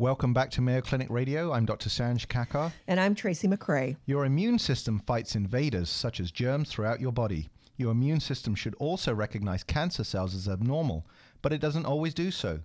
Welcome back to Mayo Clinic Radio. I'm Dr. Sanj Kakar. And I'm Tracy McCray. Your immune system fights invaders such as germs throughout your body. Your immune system should also recognize cancer cells as abnormal, but it doesn't always do so.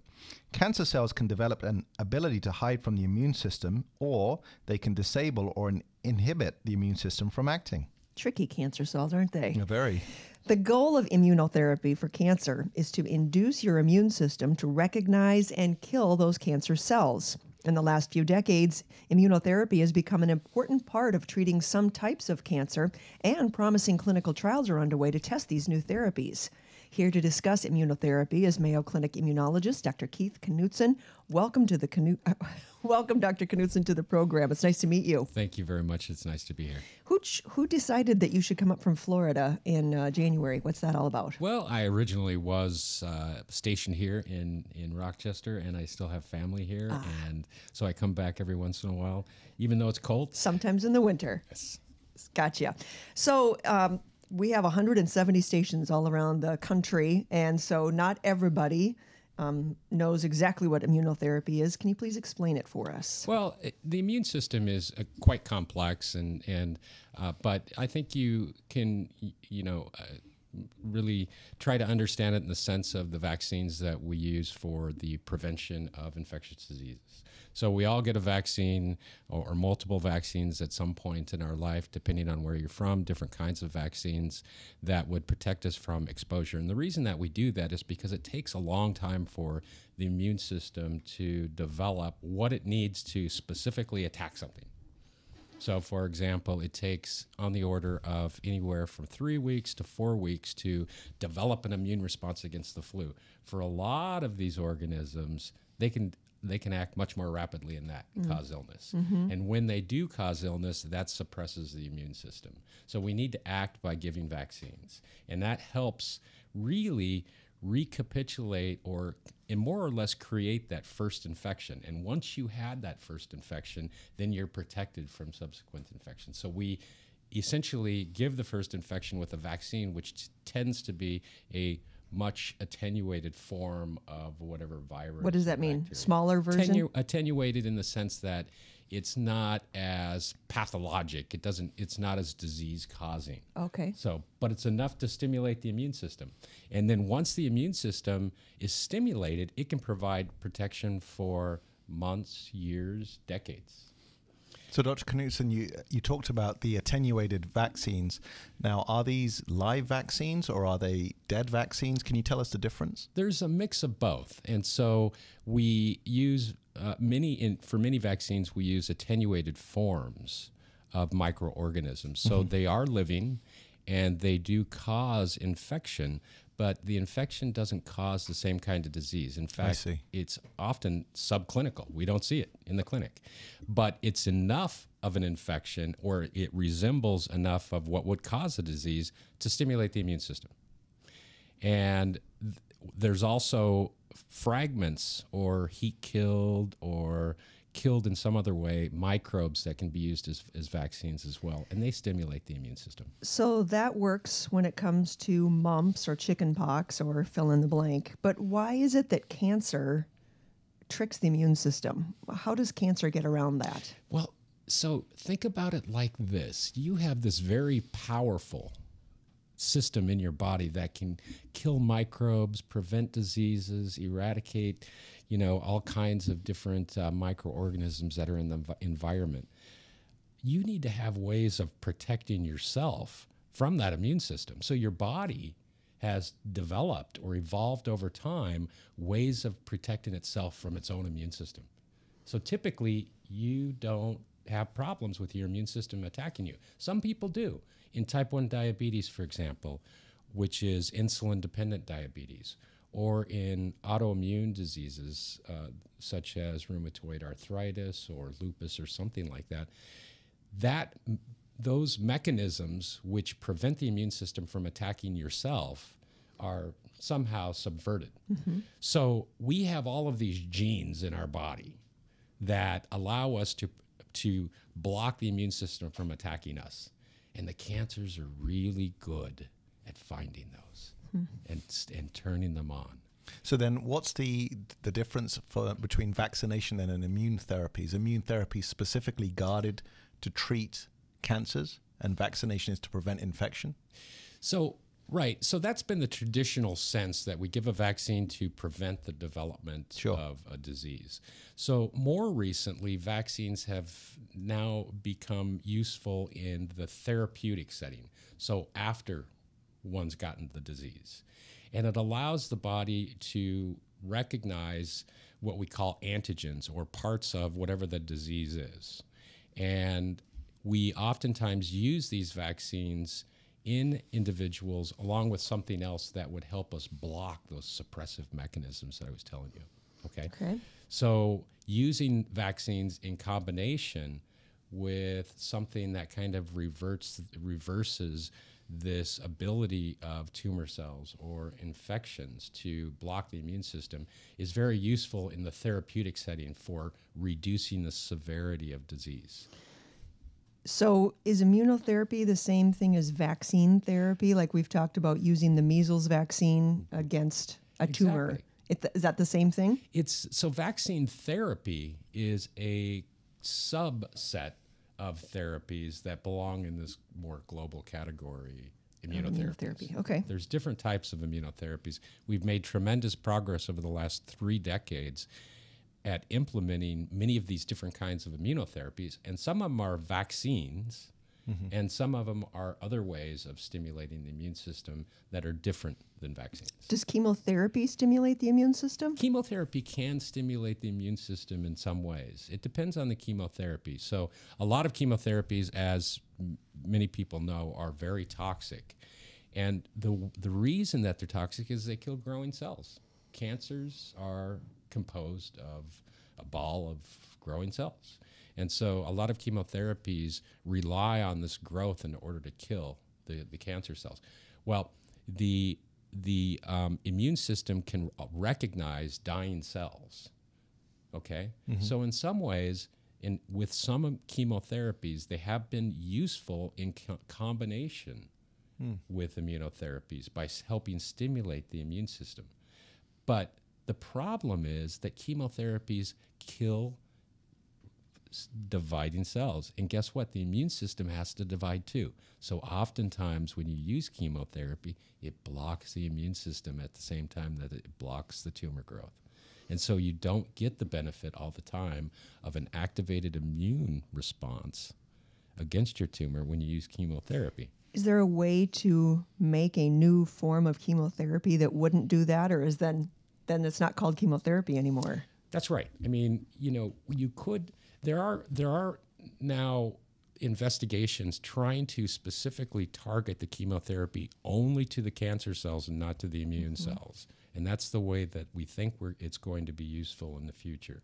Cancer cells can develop an ability to hide from the immune system, or they can disable or inhibit the immune system from acting. Tricky cancer cells, aren't they? Very. The goal of immunotherapy for cancer is to induce your immune system to recognize and kill those cancer cells. In the last few decades, immunotherapy has become an important part of treating some types of cancer, and promising clinical trials are underway to test these new therapies. Here to discuss immunotherapy is Mayo Clinic immunologist Dr. Keith Knutson. Welcome to the Knut. Welcome, Dr. Knutson, to the program. It's nice to meet you. Thank you very much. It's nice to be here. Who, who decided that you should come up from Florida in uh, January? What's that all about? Well, I originally was uh, stationed here in, in Rochester, and I still have family here. Ah. And so I come back every once in a while, even though it's cold. Sometimes in the winter. Yes. Gotcha. So, um, we have 170 stations all around the country, and so not everybody um, knows exactly what immunotherapy is. Can you please explain it for us? Well, the immune system is uh, quite complex, and and uh, but I think you can you know. Uh, really try to understand it in the sense of the vaccines that we use for the prevention of infectious diseases. So we all get a vaccine or, or, multiple vaccines at some point in our life, depending on where you're from, different kinds of vaccines that would protect us from exposure. And the reason that we do that is because it takes a long time for the immune system to develop what it needs to specifically attack something. So, for example, it takes on the order of anywhere from three weeks to four weeks to develop an immune response against the flu. For a lot of these organisms, they can they can act much more rapidly and that mm. cause illness. Mm-hmm. And when they do cause illness, that suppresses the immune system. So we need to act by giving vaccines. And that helps really recapitulate or and more or less create that first infection. And once you had that first infection, then you're protected from subsequent infections. So we essentially give the first infection with a vaccine, which t- tends to be a much attenuated form of whatever virus. What does that mean? Bacteria. Smaller version? Attenu- attenuated in the sense that it's not as pathologic. It doesn't. It's not as disease causing. Okay. So, but it's enough to stimulate the immune system, and then once the immune system is stimulated, it can provide protection for months, years, decades. So, Dr. Knutson, you you talked about the attenuated vaccines. Now, are these live vaccines or are they dead vaccines? Can you tell us the difference? There's a mix of both, and so we use uh, many in for many vaccines we use attenuated forms of microorganisms. So mm-hmm. they are living, and they do cause infection, but the infection doesn't cause the same kind of disease. In fact, it's often subclinical. We don't see it in the clinic, but it's enough of an infection or it resembles enough of what would cause a disease to stimulate the immune system. And th- there's also fragments or heat killed or killed in some other way microbes that can be used as, as vaccines as well, and they stimulate the immune system. So that works when it comes to mumps or chickenpox or fill in the blank. But why is it that cancer tricks the immune system? How does cancer get around that? Well, so think about it like this you have this very powerful system in your body that can kill microbes, prevent diseases, eradicate you know, all kinds of different uh, microorganisms that are in the v- environment. You need to have ways of protecting yourself from that immune system. So your body has developed or evolved over time ways of protecting itself from its own immune system. So typically, you don't have problems with your immune system attacking you. Some people do. In type 1 diabetes, for example, which is insulin dependent diabetes, or in autoimmune diseases uh, such as rheumatoid arthritis or lupus or something like that, that those mechanisms which prevent the immune system from attacking yourself are somehow subverted. Mm-hmm. So we have all of these genes in our body that allow us to to block the immune system from attacking us. And the cancers are really good at finding those mm-hmm. and, and turning them on. So then, what's the the difference for between vaccination and an immune therapy? Is immune therapy specifically guarded to treat cancers, and vaccination is to prevent infection? So Right. So that's been the traditional sense that we give a vaccine to prevent the development Sure. of a disease. So more recently, vaccines have now become useful in the therapeutic setting. So after one's gotten the disease. And it allows the body to recognize what we call antigens or parts of whatever the disease is. And we oftentimes use these vaccines in individuals along with something else that would help us block those suppressive mechanisms that I was telling you. Okay. Okay. So using vaccines in combination with something that kind of reverts reverses this ability of tumor cells or infections to block the immune system is very useful in the therapeutic setting for reducing the severity of disease. So, is immunotherapy the same thing as vaccine therapy? Like we've talked about using the measles vaccine against a tumor. Exactly. It, is that the same thing? It's so vaccine therapy is a subset of therapies that belong in this more global category immunotherapy. Immunotherapy. Okay. There's different types of immunotherapies. We've made tremendous progress over the last 3 decades at implementing many of these different kinds of immunotherapies and some of them are vaccines Mm-hmm. and some of them are other ways of stimulating the immune system that are different than vaccines. Does chemotherapy stimulate the immune system? Chemotherapy can stimulate the immune system in some ways. It depends on the chemotherapy. So, a lot of chemotherapies, as m- many people know, are very toxic. And the, the reason that they're toxic is they kill growing cells. Cancers are composed of a ball of growing cells. And so, a lot of chemotherapies rely on this growth in order to kill the, the cancer cells. Well, the the um, immune system can recognize dying cells. Okay, so in some ways, in with some chemotherapies, they have been useful in co- combination with immunotherapies by helping stimulate the immune system. But the problem is that chemotherapies kill dividing cells. And guess what? The immune system has to divide too. So oftentimes when you use chemotherapy, it blocks the immune system at the same time that it blocks the tumor growth. And so you don't get the benefit all the time of an activated immune response against your tumor when you use chemotherapy. Is there a way to make a new form of chemotherapy that wouldn't do that, or is then then it's not called chemotherapy anymore? That's right. I mean, you know, you could. There are there are now investigations trying to specifically target the chemotherapy only to the cancer cells and not to the immune cells, and that's the way that we think we're, it's going to be useful in the future.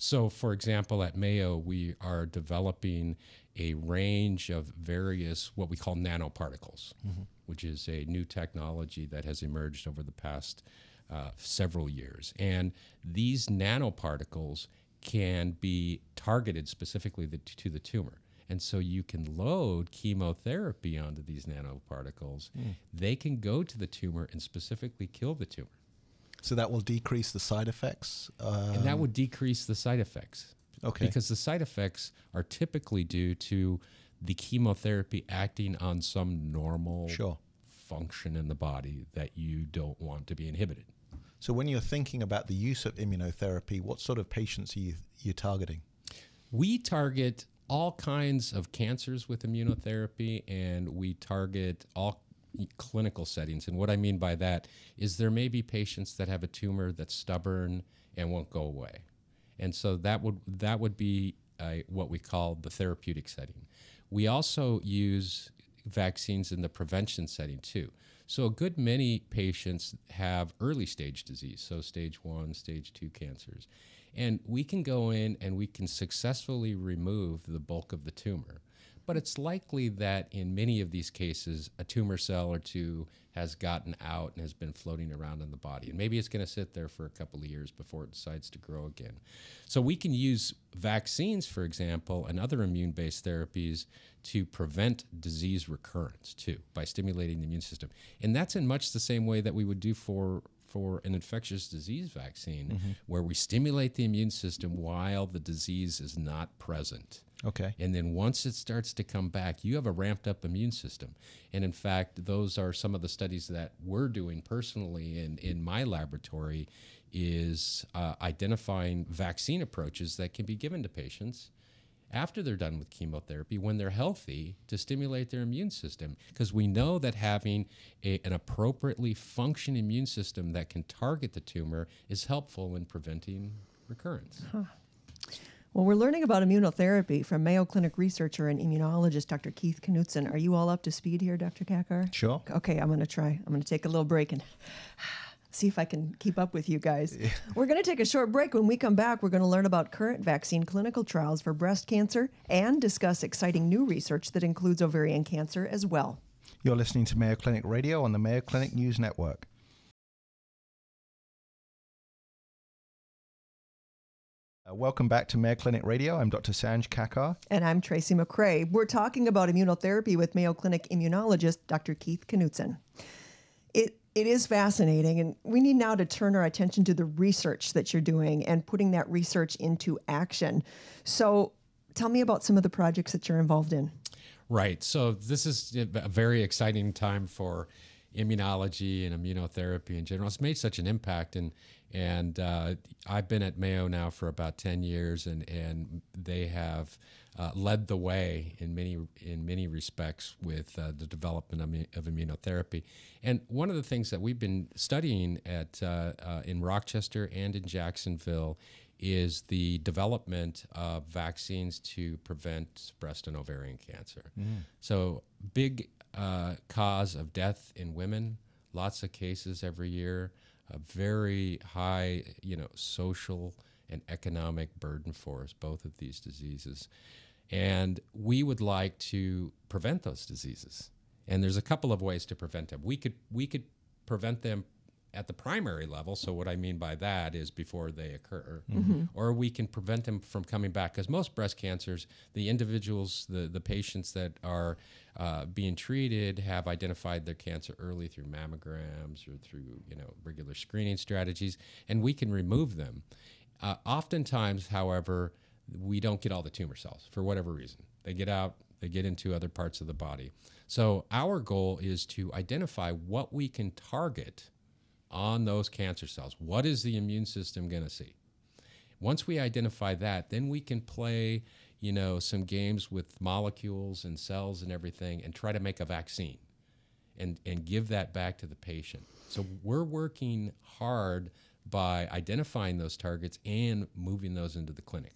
So, for example, at Mayo, we are developing a range of various what we call nanoparticles, which is a new technology that has emerged over the past uh, several years. And these nanoparticles can be targeted specifically the, to the tumor. And so you can load chemotherapy onto these nanoparticles. They can go to the tumor and specifically kill the tumor. So that will decrease the side effects. Uh, And that would decrease the side effects. Okay. Because the side effects are typically due to the chemotherapy acting on some normal Sure. function in the body that you don't want to be inhibited. So when you're thinking about the use of immunotherapy, what sort of patients are you you targeting? We target all kinds of cancers with immunotherapy, and we target all clinical settings. And what I mean by that is there may be patients that have a tumor that's stubborn and won't go away, and so that would that would be uh, what we call the therapeutic setting. We also use vaccines in the prevention setting too. So a good many patients have early stage disease, so stage one, stage two cancers. And we can go in and we can successfully remove the bulk of the tumor. But it's likely that in many of these cases, a tumor cell or two has gotten out and has been floating around in the body. And maybe it's going to sit there for a couple of years before it decides to grow again. So we can use vaccines, for example, and other immune based therapies to prevent disease recurrence too by stimulating the immune system. And that's in much the same way that we would do for for an infectious disease vaccine mm-hmm. where we stimulate the immune system while the disease is not present. Okay. And then once it starts to come back, you have a ramped up immune system. And in fact, those are some of the studies that we're doing personally in, in my laboratory is uh, identifying vaccine approaches that can be given to patients after they're done with chemotherapy when they're healthy to stimulate their immune system because we know that having a, an appropriately functioning immune system that can target the tumor is helpful in preventing recurrence. Well, we're learning about immunotherapy from Mayo Clinic researcher and immunologist Dr. Keith Knutson. Are you all up to speed here, Dr. Kakar? Sure. Okay, I'm going to try. I'm going to take a little break and see if I can keep up with you guys. We're going to take a short break. When we come back, we're going to learn about current vaccine clinical trials for breast cancer and discuss exciting new research that includes ovarian cancer as well. You're listening to Mayo Clinic Radio on the Mayo Clinic News Network. Uh, welcome back to Mayo Clinic Radio. I'm Dr. Sanj Kakar. And I'm Tracy McCray. We're talking about immunotherapy with Mayo Clinic immunologist Dr. Keith Knutson. It it is fascinating, and we need now to turn our attention to the research that you're doing and putting that research into action. So, tell me about some of the projects that you're involved in. Right. So this is a very exciting time for immunology and immunotherapy in general. It's made such an impact, and and uh, I've been at Mayo now for about ten years, and and they have uh, led the way in many in many respects with uh, the development of, of immunotherapy. And one of the things that we've been studying at uh, uh, in Rochester and in Jacksonville is the development of vaccines to prevent breast and ovarian cancer. So, big uh, cause of death in women, lots of cases every year, a very high, you know, social and economic burden for us, both of these diseases. And we would like to prevent those diseases. And there's a couple of ways to prevent them. We could we could prevent them at the primary level. So what I mean by that is before they occur, or we can prevent them from coming back. Because most breast cancers, the individuals, the the patients that are uh, being treated have identified their cancer early through mammograms or through you know regular screening strategies, and we can remove them. Uh, oftentimes, however, we don't get all the tumor cells for whatever reason. They get out, they get into other parts of the body. So, our goal is to identify what we can target on those cancer cells. What is the immune system going to see? Once we identify that, then we can play, you know, some games with molecules and cells and everything and try to make a vaccine and, and give that back to the patient. So we're working hard by identifying those targets and moving those into the clinic.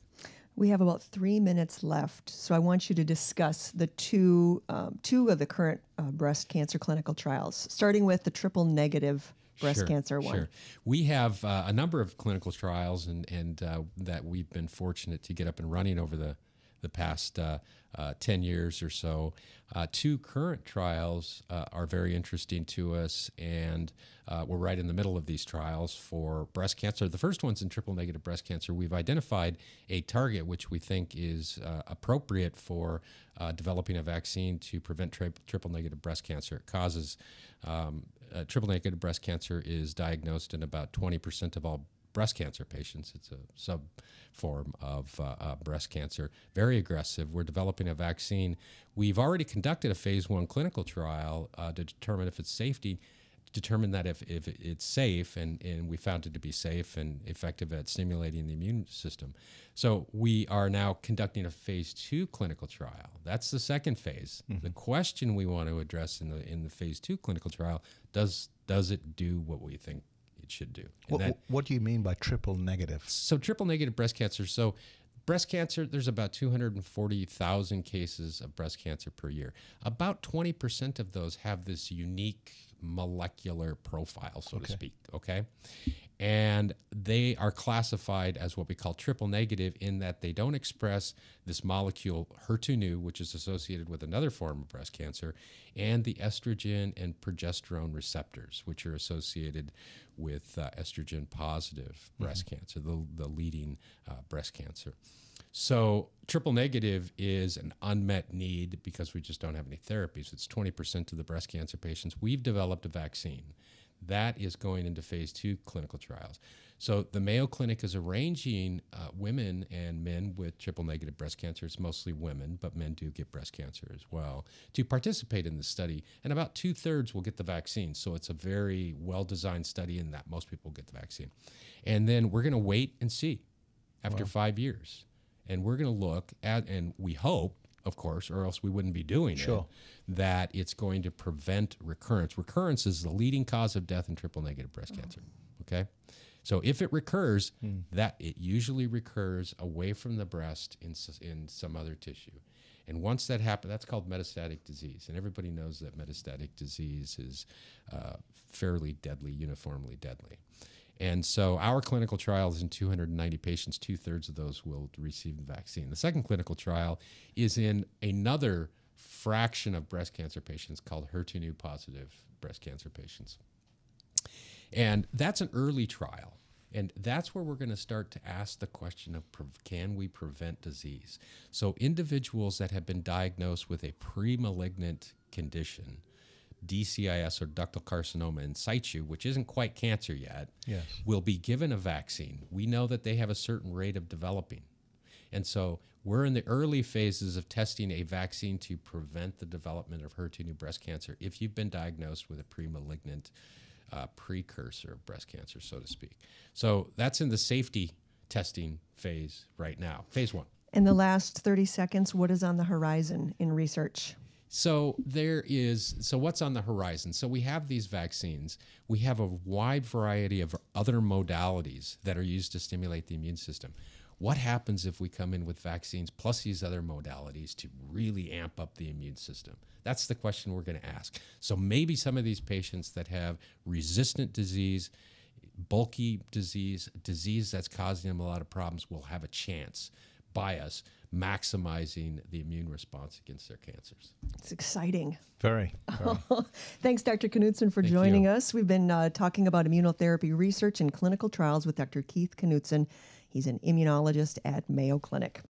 We have about three minutes left, so I want you to discuss the two um, two of the current uh, breast cancer clinical trials, starting with the triple negative breast Sure, cancer one. Sure. We have uh, a number of clinical trials and, and uh, that we've been fortunate to get up and running over the, the past uh, uh, 10 years or so. Uh, two current trials uh, are very interesting to us, and uh, we're right in the middle of these trials for breast cancer. The first one's in triple negative breast cancer. We've identified a target which we think is uh, appropriate for developing a vaccine to prevent tri- triple negative breast cancer. It causes um, triple negative breast cancer is diagnosed in about 20% of all breast cancer patients. It's a sub form of uh, uh, breast cancer, very aggressive. We're developing a vaccine. We've already conducted a phase one clinical trial uh, to determine if its safety, determine that if, if it's safe, and, and we found it to be safe and effective at stimulating the immune system. So we are now conducting a phase two clinical trial. That's the second phase. The question we want to address in the in the phase two clinical trial does does it do what we think should do? And What, that- what do you mean by triple negative? so triple negative breast cancer. So breast cancer, there's about 240,000 cases of breast cancer per year. About 20% of those have this unique molecular profile, so to speak. Okay. And they are classified as what we call triple negative in that they don't express this molecule HER2 which is associated with another form of breast cancer, and the estrogen and progesterone receptors, which are associated with uh, estrogen positive breast cancer, the, the leading uh, breast cancer. So, triple negative is an unmet need because we just don't have any therapies. It's 20% of the breast cancer patients. We've developed a vaccine that is going into phase two clinical trials. So the Mayo Clinic is arranging uh, women and men with triple negative breast cancer. It's mostly women, but men do get breast cancer as well to participate in the study. And about two thirds will get the vaccine. So it's a very well designed study in that most people get the vaccine. And then we're going to wait and see after five years. And we're going to look at, and we hope, of course, or else we wouldn't be doing Sure. it, that it's going to prevent recurrence. Recurrence is the leading cause of death in triple negative breast cancer. Okay. So if it recurs, that it usually recurs away from the breast in, in some other tissue. And once that happens, that's called metastatic disease. And everybody knows that metastatic disease is uh, fairly deadly, uniformly deadly. And so our clinical trial is in 290 patients. Two thirds of those will receive the vaccine. The second clinical trial is in another fraction of breast cancer patients called HER2 positive breast cancer patients. And that's an early trial. And that's where we're going to start to ask the question of can we prevent disease? So, individuals that have been diagnosed with a pre malignant condition, DCIS or ductal carcinoma in situ, which isn't quite cancer yet, Yes. will be given a vaccine. We know that they have a certain rate of developing. And so we're in the early phases of testing a vaccine to prevent the development of HER2/neu breast cancer if you've been diagnosed with a pre-malignant uh, precursor of breast cancer, so to speak. So that's in the safety testing phase right now, phase one. In the last 30 seconds, what is on the horizon in research? So there is so what's on the horizon? So we have these vaccines. We have a wide variety of other modalities that are used to stimulate the immune system. What happens if we come in with vaccines plus these other modalities to really amp up the immune system? That's the question we're going to ask. So maybe some of these patients that have resistant disease, bulky disease, disease that's causing them a lot of problems will have a chance by us maximizing the immune response against their cancers. It's exciting. Very. very. Thanks, Dr. Knutson, for Thank joining you. us. We've been uh, talking about immunotherapy research and clinical trials with Dr. Keith Knutson. He's an immunologist at Mayo Clinic.